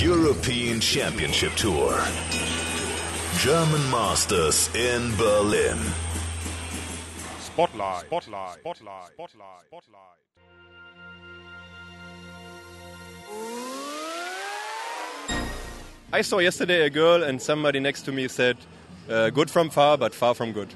European Championship Tour. German Masters in Berlin. Spotlight. Spotlight. Spotlight. Spotlight. Spotlight. I saw yesterday a girl, and somebody next to me said, uh, "Good from far, but far from good."